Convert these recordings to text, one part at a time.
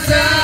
casa.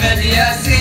remediação.